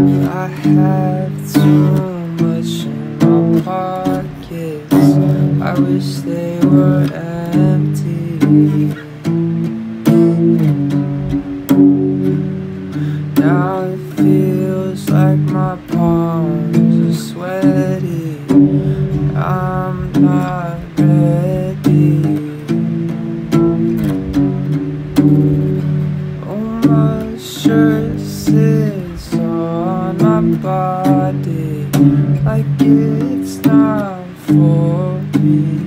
I have too much in my pockets. I wish they were empty. Now it feels like my palms are sweaty. I'm not on body like it's not for me.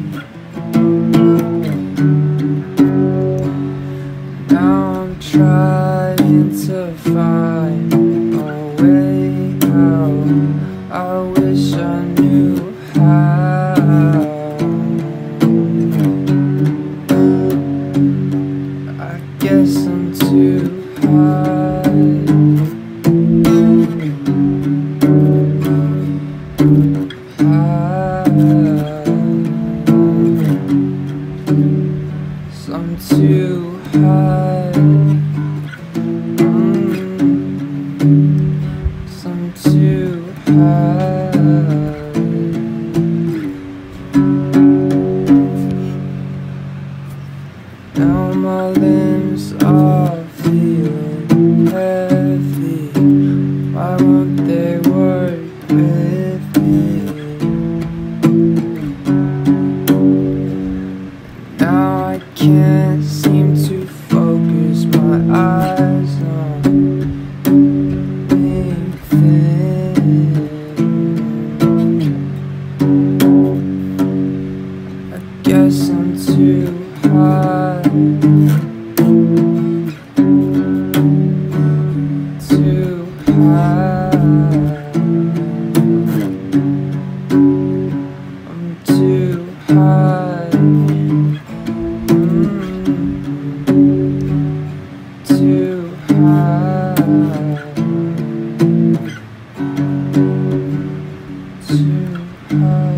Now I'm trying to find I'm too high. Mm. So I'm too high. Now my limbs are feeling heavy. I can't seem to focus my eyes on anything. I guess I'm too high. Too high. Uh,